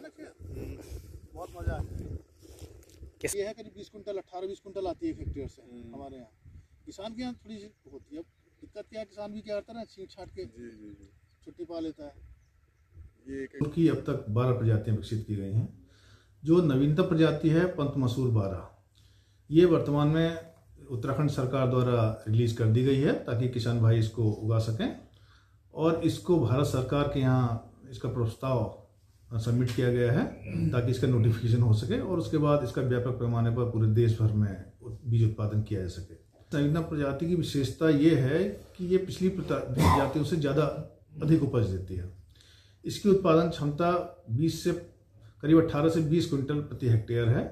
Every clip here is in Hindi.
है ना खेत? बहुत मज़ा है। ये है करीब बीस कुंटल अट्ठारह बीस कुंटल आती है फैक्ट्री से हम्म। हमारे यहाँ। किसान के यहाँ थोड़ी सी होती है। दिक्कत क्या है किसान भी क्या करता है ना छींट छाट के जी जी जी। छुट्टी पा लेता है। ये एक अब तक 12 प्रजातियाँ विकसित की गई हैं। जो नवीनतम प्रजाति है पंत मसूर बारह। ये वर्तमान में उत्तराखंड सरकार द्वारा रिलीज़ कर दी गई है ताकि किसान भाई इसको उगा सकें। और इसको भारत सरकार के यहाँ इसका प्रस्ताव सबमिट किया गया है, ताकि इसका नोटिफिकेशन हो सके और उसके बाद इसका व्यापक पैमाने पर पूरे देश भर में बीज उत्पादन किया जा सके। नवीनतम प्रजाति की विशेषता ये है कि ये पिछली प्रजातियों से ज़्यादा अधिक उपज देती है। इसकी उत्पादन क्षमता 20 से, करीब 18 से 20 क्विंटल प्रति हेक्टेयर है।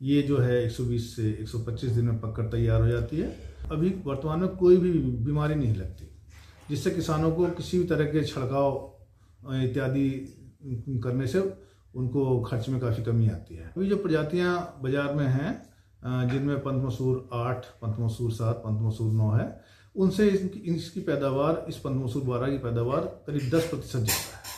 ये जो है 120 से 125 दिन में पककर तैयार हो जाती है। अभी वर्तमान में कोई भी बीमारी नहीं लगती, जिससे किसानों को किसी भी तरह के छिड़काव, इत्यादि करने से उनको खर्च में काफ़ी कमी आती है। अभी जो प्रजातियाँ बाज़ार में हैं जिनमें पंथ मसूर आठ पंथ मसूर सात पंथ मसूर नौ है, उनसे इसकी पैदावार, इस पंथ मसूर बारह की पैदावार करीब दस प्रतिशत ज़्यादा है।